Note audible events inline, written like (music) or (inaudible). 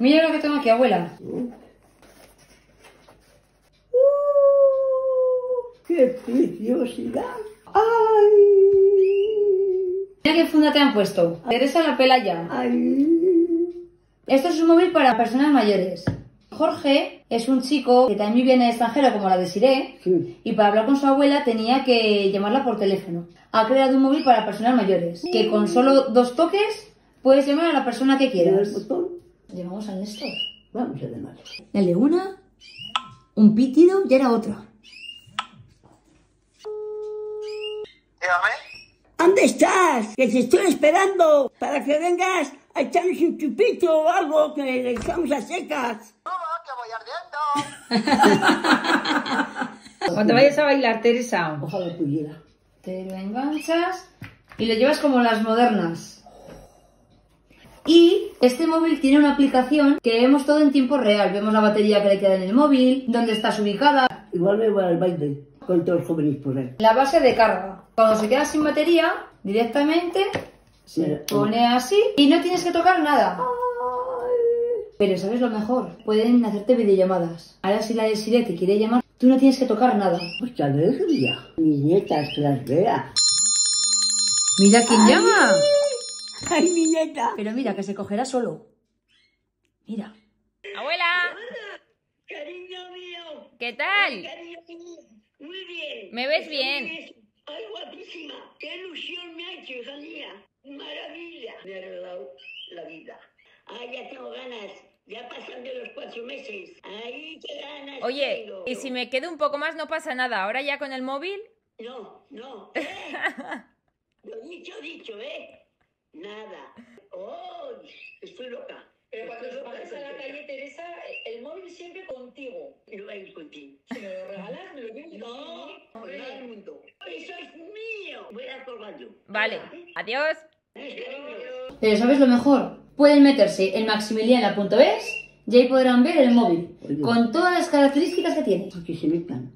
Mira lo que tengo aquí, abuela. ¡Uh! ¡Qué preciosidad! ¡Ay! Mira qué funda te han puesto. Teresa la pela ya. ¡Ay! Esto es un móvil para personas mayores. Jorge es un chico que también viene de extranjero como la desiré Sí. y para hablar con su abuela tenía que llamarla por teléfono. Ha creado un móvil para personas mayores que con solo dos toques puedes llamar a la persona que ¿Tienes el quieras. botón? Llamamos al Néstor. Vamos además. Dale una, un pitido y era otra. Dígame. ¿Dónde estás? Que te estoy esperando para que vengas a echarnos un chupito o algo que le echamos a secas. No, que voy ardiendo. (laughs) Cuando vayas a bailar, Teresa. Ojalá pudiera. Te lo enganchas y lo llevas como las modernas. Y este móvil tiene una aplicación que vemos todo en tiempo real. Vemos la batería que le queda en el móvil, dónde estás ubicada, Igual me voy al baile con todos los jóvenes por ahí. la base de carga. Cuando se queda sin batería, directamente se Mira. pone así y no tienes que tocar nada. Pero ¿sabes lo mejor? Pueden hacerte videollamadas. Ahora si la de Sire te quiere llamar, tú no tienes que tocar nada. Pues qué alegría. Mis nietas que las vea. Mira quién llama. ¡Ay, mi nieta! Pero mira, que se cogerá solo. Mira. Abuela, Cariño mío, ¿qué tal? cariño mío. Muy bien. ¿Me ves bien? Ay, guapísima. Qué ilusión me ha hecho, hija mía. Maravilla. Me ha arreglado la vida. Ay, ya tengo ganas. Ya pasan de los cuatro meses. Ay, qué ganas Oye, tengo. y si me quedo un poco más no pasa nada. Ahora ya con el móvil. No, no. ¿eh? (laughs) Lo dicho, dicho, ¿eh? Nada. ¡Oh! Estoy loca. Pero cuando Estoy vayas a la calle, Teresa, el móvil siempre contigo. No va a ir contigo. Si me lo regalas, me lo. No, nada del mundo. Eso es mío. Voy a colgarlo. Vale, adiós. Pero ¿sabes lo mejor? Pueden meterse en maximiliana.es y ahí podrán ver el móvil Oye. con todas las características que tiene. Que se metan.